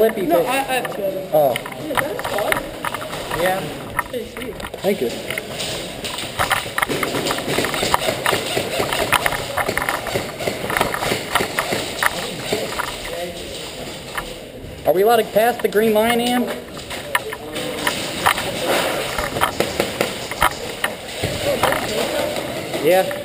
What kind of clip you No? I, I have two of them. Oh, Yeah, that's fun. yeah. Thank you. Are we allowed to pass the green line, Ann? Yeah.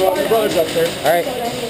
All right.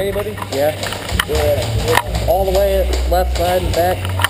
Anybody? Yeah. Yeah. All the way left side and back.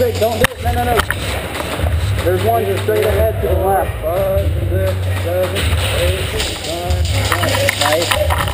Straight, don't do it, no, no, no. There's one just straight ahead to the left. Five, six, seven, eight, nine, ten. Nice.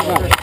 शांत